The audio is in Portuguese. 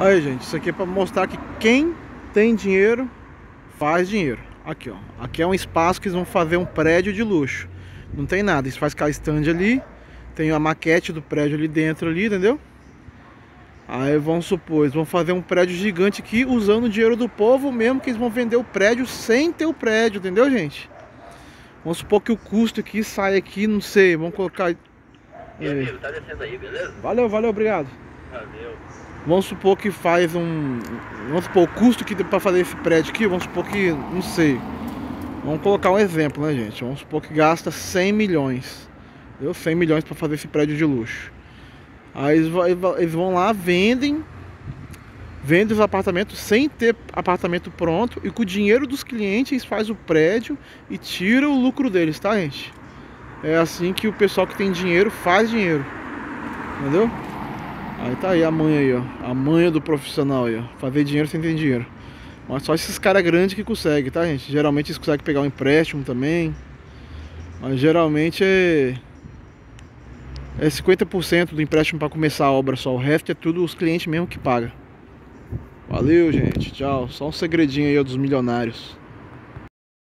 Aí, gente, isso aqui é para mostrar que quem tem dinheiro faz dinheiro. Aqui, ó. Aqui é um espaço que eles vão fazer um prédio de luxo. Não tem nada. Eles fazem aquela stand ali. Tem a maquete do prédio ali dentro ali, entendeu? Aí vamos supor, eles vão fazer um prédio gigante aqui usando o dinheiro do povo mesmo que eles vão vender o prédio sem ter o prédio, entendeu, gente? Vamos supor que o custo aqui sai aqui, não sei, vamos colocar... E amigo, tá descendo aí, beleza? Valeu, valeu, obrigado. Vamos supor que faz um. Vamos supor o custo que para fazer esse prédio aqui. Vamos supor que. Não sei. Vamos colocar um exemplo, né, gente? Vamos supor que gasta 100 milhões. Deu 100 milhões para fazer esse prédio de luxo. Aí eles vão lá, vendem. Vendem os apartamentos sem ter apartamento pronto. E com o dinheiro dos clientes faz o prédio e tira o lucro deles, tá, gente? É assim que o pessoal que tem dinheiro faz dinheiro. Entendeu? Aí tá aí a manha aí, ó. A manha do profissional aí, ó. Fazer dinheiro sem ter dinheiro. Mas só esses caras grandes que conseguem, tá, gente? Geralmente eles conseguem pegar um empréstimo também. Mas geralmente é... É 50% do empréstimo para começar a obra só. O resto é tudo os clientes mesmo que pagam. Valeu, gente. Tchau. Só um segredinho aí ó, dos milionários.